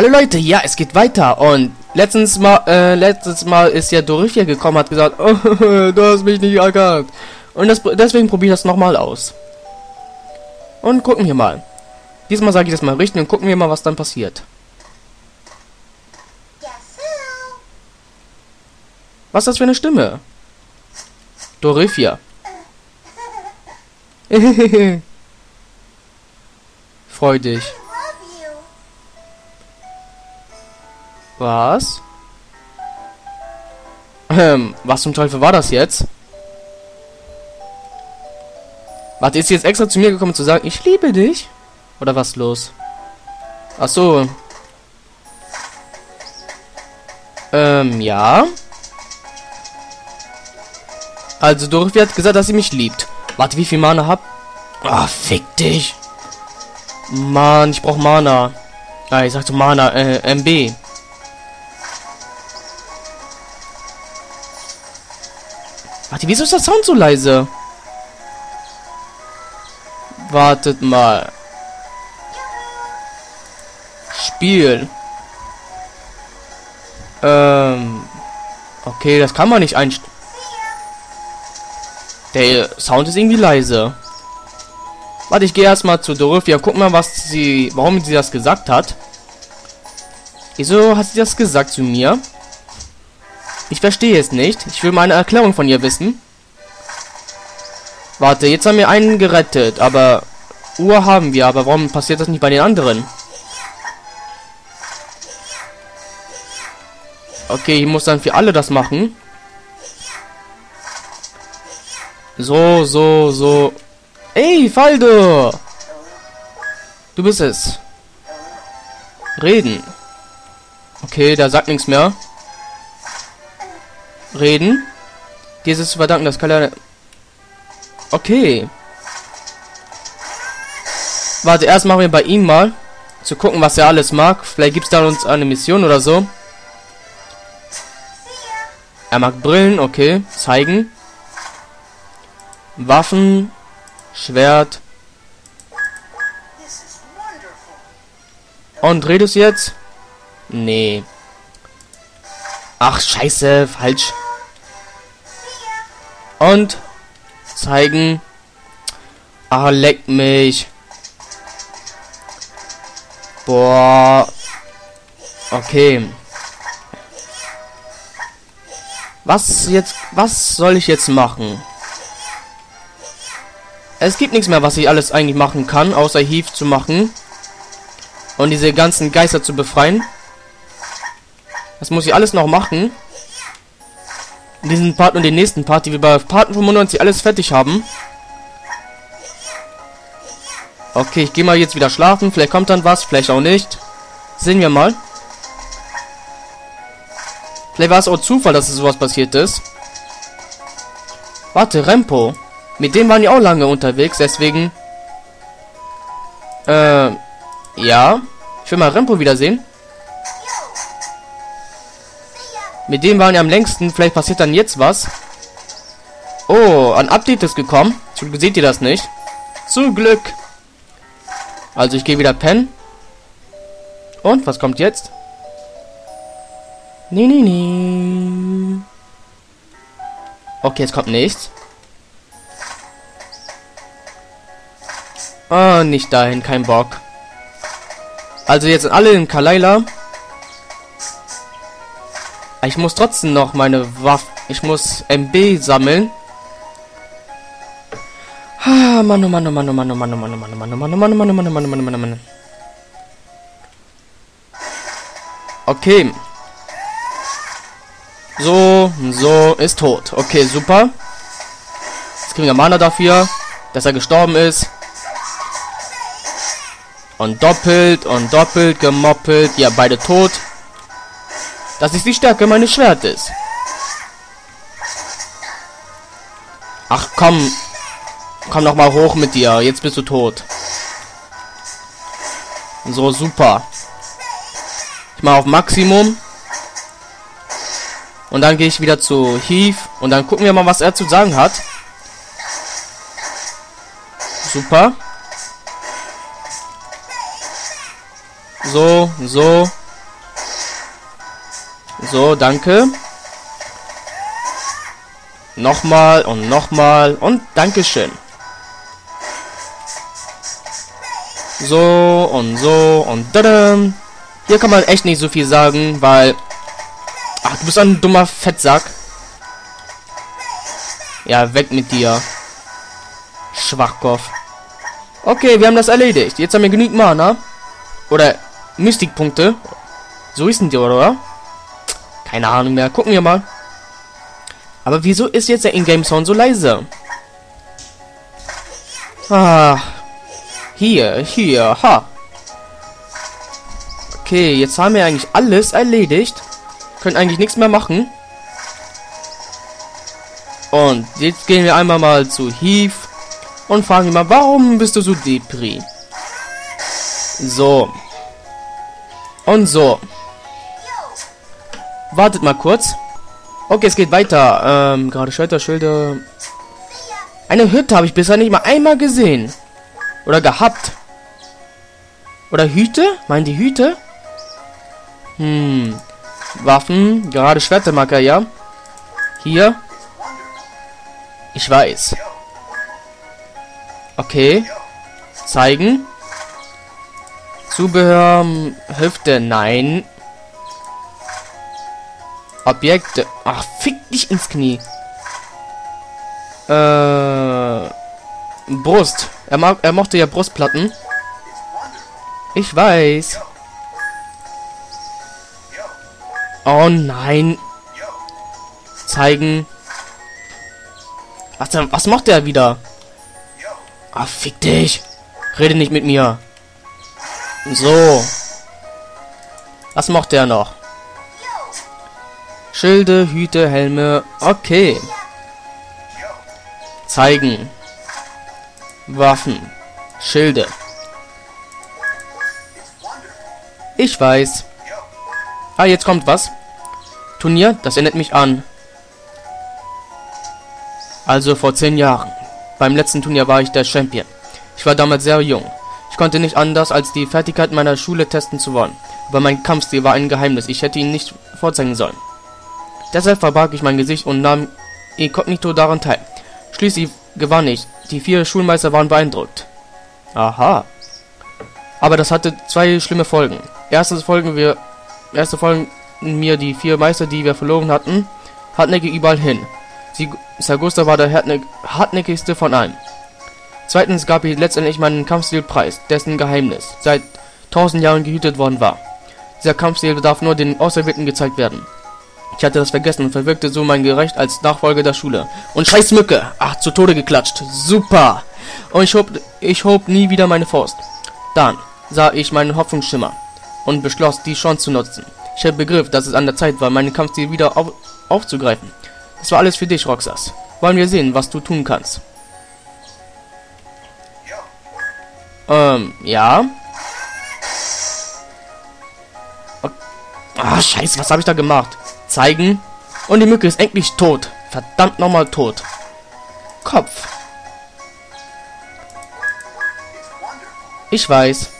Hallo Leute, ja, es geht weiter und letztens mal, äh, letztes Mal ist ja Dorothea gekommen, hat gesagt, oh, du hast mich nicht erkannt. Und das, deswegen probiere ich das nochmal aus. Und gucken wir mal. Diesmal sage ich das mal richtig und gucken wir mal, was dann passiert. Was ist das für eine Stimme? Dorothea. Freu dich. Was? Ähm, was zum Teufel war das jetzt? Warte, ist sie jetzt extra zu mir gekommen zu sagen, ich liebe dich? Oder was los? Ach so. Ähm, ja. Also Dorothy hat gesagt, dass sie mich liebt. Warte, wie viel Mana hab? Ah, fick dich. Mann, ich brauch Mana. Ah, ich sagte Mana, äh, MB. Warte, wieso ist der Sound so leise? Wartet mal. Spiel. Ähm. Okay, das kann man nicht einstellen. Der Sound ist irgendwie leise. Warte, ich gehe erstmal zu Dorothea. Guck mal, was sie. Warum sie das gesagt hat. Wieso hat sie das gesagt zu mir? Ich verstehe es nicht. Ich will meine Erklärung von ihr wissen. Warte, jetzt haben wir einen gerettet, aber Uhr haben wir, aber warum passiert das nicht bei den anderen? Okay, ich muss dann für alle das machen. So, so, so. Ey, Faldo! Du bist es. Reden. Okay, da sagt nichts mehr reden. Dieses zu verdanken, das kann er... Okay. Warte, erst machen wir bei ihm mal. Zu gucken, was er alles mag. Vielleicht gibt es da uns eine Mission oder so. Er mag Brillen, okay. Zeigen. Waffen. Schwert. Und redest jetzt? Nee. Ach, scheiße, falsch. Und zeigen. Ah, leck mich. Boah. Okay. Was jetzt, was soll ich jetzt machen? Es gibt nichts mehr, was ich alles eigentlich machen kann, außer Heave zu machen. Und diese ganzen Geister zu befreien. Das muss ich alles noch machen. In diesem Part und den nächsten Part, die wir bei Part 95 alles fertig haben. Okay, ich gehe mal jetzt wieder schlafen. Vielleicht kommt dann was, vielleicht auch nicht. Sehen wir mal. Vielleicht war es auch Zufall, dass es sowas passiert ist. Warte, Rempo. Mit dem waren die auch lange unterwegs, deswegen... Äh, ja. Ich will mal Rempo wiedersehen. Mit dem waren ja am längsten. Vielleicht passiert dann jetzt was. Oh, ein Update ist gekommen. Zum seht ihr das nicht. Zum Glück. Also ich gehe wieder pennen. Und was kommt jetzt? Nee, nee, nee. Okay, jetzt kommt nichts. Ah, nicht dahin, kein Bock. Also jetzt sind alle in Kalaila. Ich muss trotzdem noch meine Waffe. Ich muss MB sammeln. Ah, Mann, oh Mann, oh Mann, oh Mann, oh Mann, oh Mann, oh Mann, oh Mann, oh Mann, oh Mann, oh Mann, oh Mann, oh Mann, oh Mann, oh Mann, oh Mann. Okay. So, so, ist tot. Okay, super. Jetzt kriegen wir Mana dafür, dass er gestorben ist. Und doppelt und doppelt gemoppelt. Ja, beide tot. Das ist die Stärke meines Schwertes. Ach komm. Komm noch mal hoch mit dir. Jetzt bist du tot. So, super. Ich mache auf Maximum. Und dann gehe ich wieder zu Heath. Und dann gucken wir mal, was er zu sagen hat. Super. So, so. So, danke. Nochmal und nochmal und Dankeschön. So und so und dadam. Hier kann man echt nicht so viel sagen, weil... Ach, du bist ein dummer Fettsack. Ja, weg mit dir. Schwachkopf. Okay, wir haben das erledigt. Jetzt haben wir genügend Mana. Oder Mystikpunkte. So ist die, oder? Keine Ahnung mehr. Gucken wir mal. Aber wieso ist jetzt der Ingame-Sound so leise? Ah. Hier, hier, ha. Okay, jetzt haben wir eigentlich alles erledigt. Können eigentlich nichts mehr machen. Und jetzt gehen wir einmal mal zu Heath und fragen ihn mal, warum bist du so depri? So. Und so. Wartet mal kurz. Okay, es geht weiter. Ähm, gerade Schilder. Eine Hütte habe ich bisher nicht mal einmal gesehen. Oder gehabt. Oder Hüte? Meinen die Hüte? Hm. Waffen. Gerade Schwertermarker, ja. Hier. Ich weiß. Okay. Zeigen. Zubehör. Hüfte. Nein. Objekte. Ach, fick dich ins Knie. Äh. Brust. Er, mag, er mochte ja Brustplatten. Ich weiß. Oh nein. Zeigen. Was, was macht er wieder? Ah, fick dich. Rede nicht mit mir. So. Was macht er noch? Schilde, Hüte, Helme. Okay. Zeigen. Waffen. Schilde. Ich weiß. Ah, jetzt kommt was. Turnier, das erinnert mich an. Also vor zehn Jahren. Beim letzten Turnier war ich der Champion. Ich war damals sehr jung. Ich konnte nicht anders, als die Fertigkeit meiner Schule testen zu wollen. Aber mein Kampfstil war ein Geheimnis. Ich hätte ihn nicht vorzeigen sollen. Deshalb verbarg ich mein Gesicht und nahm inkognito daran teil. Schließlich gewann ich. Die vier Schulmeister waren beeindruckt. Aha. Aber das hatte zwei schlimme Folgen. Erstens folgen wir, erste folgen mir die vier Meister, die wir verloren hatten, hartnäckig überall hin. Sie, Sagusta war der hartnäck, hartnäckigste von allen. Zweitens gab ich letztendlich meinen Kampfstil preis, dessen Geheimnis seit tausend Jahren gehütet worden war. Dieser Kampfstil darf nur den Auserwählten gezeigt werden. Ich hatte das vergessen und verwirkte so mein Gerecht als Nachfolger der Schule. Und scheiß Mücke! Ach, zu Tode geklatscht. Super! Und ich hob, ich hob nie wieder meine Faust. Dann sah ich meinen Hoffnungsschimmer und beschloss, die Chance zu nutzen. Ich habe begriff, dass es an der Zeit war, meinen Kampfstil wieder auf, aufzugreifen. Das war alles für dich, Roxas. Wollen wir sehen, was du tun kannst. Ähm, ja. Ah, scheiße, was habe ich da gemacht? Zeigen. Und die Mücke ist endlich tot. Verdammt nochmal tot. Kopf. Ich weiß.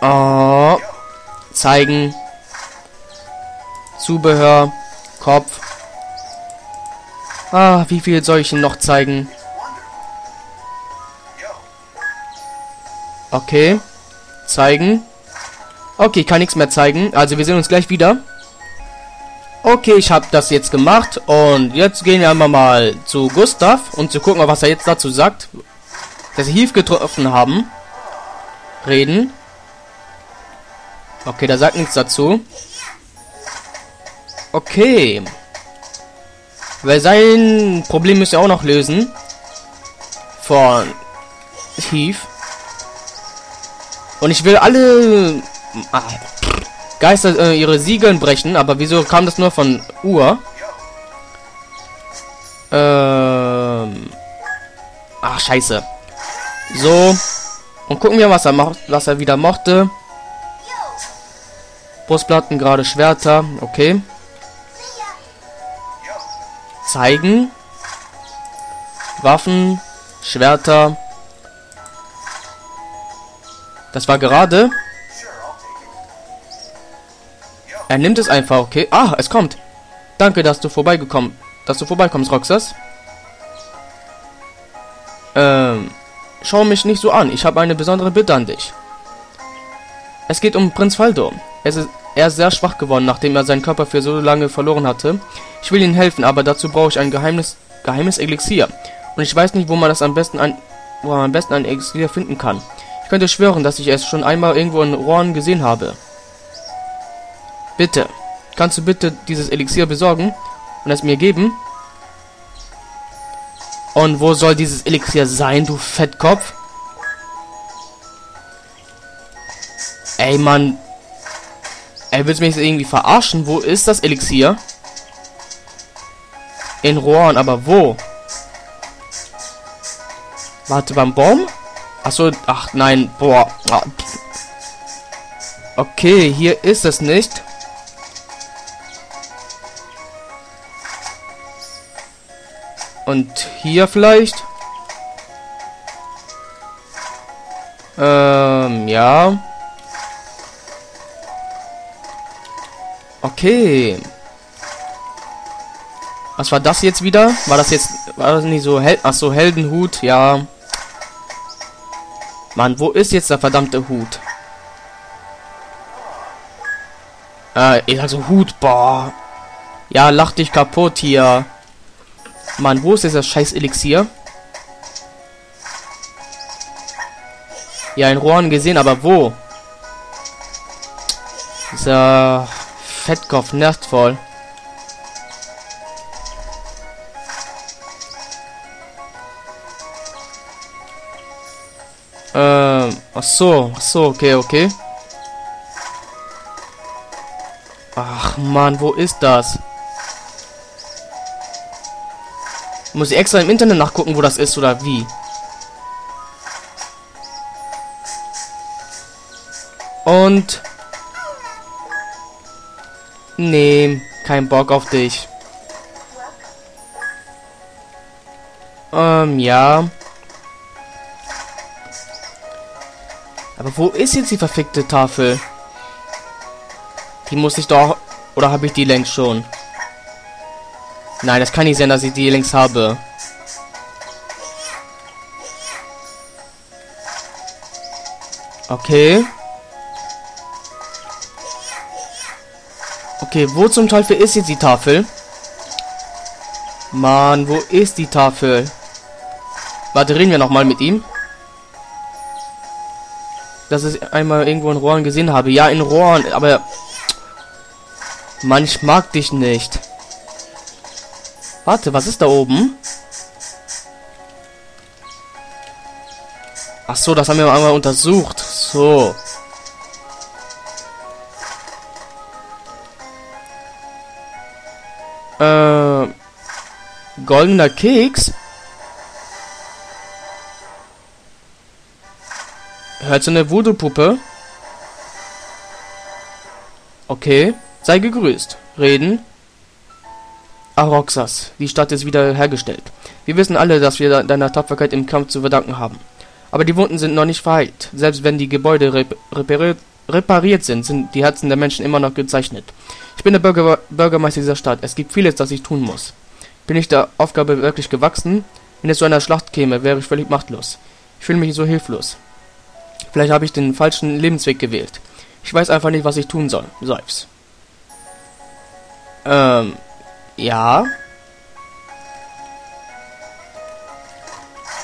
Oh. Zeigen. Zubehör. Kopf. Ah, wie viel soll ich Ihnen noch zeigen? Okay. Zeigen. Okay, ich kann nichts mehr zeigen. Also wir sehen uns gleich wieder. Okay, ich habe das jetzt gemacht. Und jetzt gehen wir einmal mal zu Gustav. Und zu gucken, was er jetzt dazu sagt. Dass sie Heath getroffen haben. Reden. Okay, da sagt nichts dazu. Okay. Weil sein Problem müsst ihr auch noch lösen. Von Heath. Und ich will alle Geister äh, ihre Siegeln brechen, aber wieso kam das nur von Uhr? Ähm. Ach, scheiße. So. Und gucken wir, was er macht, was er wieder mochte. Brustplatten, gerade Schwerter. Okay. Zeigen. Waffen. Schwerter. Das war gerade. Er nimmt es einfach, okay? Ah, es kommt. Danke, dass du vorbeigekommen, dass du vorbeikommst, Roxas. Ähm, schau mich nicht so an. Ich habe eine besondere Bitte an dich. Es geht um Prinz Faldo. Es ist, er ist sehr schwach geworden, nachdem er seinen Körper für so lange verloren hatte. Ich will ihm helfen, aber dazu brauche ich ein geheimes, geheimes Elixier. Und ich weiß nicht, wo man das am besten ein, wo man am besten ein Elixier finden kann. Ich könnte schwören, dass ich es schon einmal irgendwo in Rohren gesehen habe. Bitte, kannst du bitte dieses Elixier besorgen und es mir geben? Und wo soll dieses Elixier sein, du Fettkopf? Ey, Mann. Ey, willst du mich irgendwie verarschen? Wo ist das Elixier? In Rohren, aber wo? Warte, beim Baum? Achso, ach nein, boah. Ah, okay, hier ist es nicht. Und hier vielleicht? Ähm, ja. Okay. Was war das jetzt wieder? War das jetzt... War das nicht so... Hel Ach so, Heldenhut, ja. Mann, wo ist jetzt der verdammte Hut? Äh, ich sag so Hut, boah. Ja, lach dich kaputt hier. Mann, wo ist dieser scheiß Elixier? Ja, in Rohren gesehen, aber wo? Dieser Fettkopf nervt voll. Ähm, ach so, ach so, okay, okay. Ach man, wo ist das? Muss ich extra im Internet nachgucken, wo das ist oder wie? Und... Nee, kein Bock auf dich. Ähm, ja. Aber wo ist jetzt die verfickte Tafel? Die muss ich doch... Oder habe ich die längst schon? Nein, das kann nicht sein, dass ich die links habe. Okay. Okay, wo zum Teufel ist jetzt die Tafel? Mann, wo ist die Tafel? Warte, reden wir nochmal mit ihm. Dass ich einmal irgendwo in Rohren gesehen habe. Ja, in Rohren, aber... Mann, ich mag dich nicht. Warte, was ist da oben? Ach so, das haben wir einmal untersucht. So. Äh, goldener Keks. Hört so eine Voodoo-Puppe. Okay. Sei gegrüßt. Reden. Aroxas, die Stadt ist wieder hergestellt. Wir wissen alle, dass wir deiner Tapferkeit im Kampf zu verdanken haben. Aber die Wunden sind noch nicht verheilt. Selbst wenn die Gebäude rep repariert, repariert sind, sind die Herzen der Menschen immer noch gezeichnet. Ich bin der Bürger Bürgermeister dieser Stadt. Es gibt vieles, das ich tun muss. Bin ich der Aufgabe wirklich gewachsen? Wenn es zu einer Schlacht käme, wäre ich völlig machtlos. Ich fühle mich so hilflos. Vielleicht habe ich den falschen Lebensweg gewählt. Ich weiß einfach nicht, was ich tun soll. Seufz. Ähm, ja.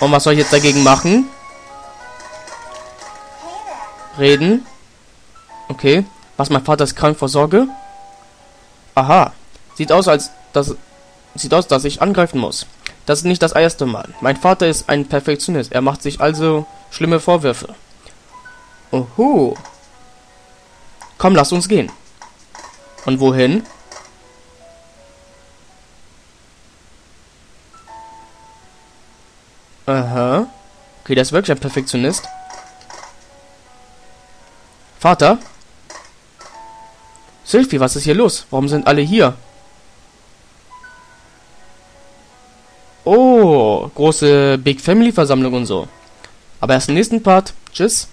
Und was soll ich jetzt dagegen machen? Reden. Okay. Was, mein Vater ist krank vor Sorge? Aha. Sieht aus, als dass... Sieht aus, dass ich angreifen muss. Das ist nicht das erste Mal. Mein Vater ist ein Perfektionist. Er macht sich also schlimme Vorwürfe. Oho. Komm, lass uns gehen. Und wohin? Okay, der ist wirklich ein Perfektionist. Vater? Sylvie, was ist hier los? Warum sind alle hier? Oh, große Big Family Versammlung und so. Aber erst im nächsten Part. Tschüss.